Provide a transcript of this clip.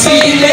see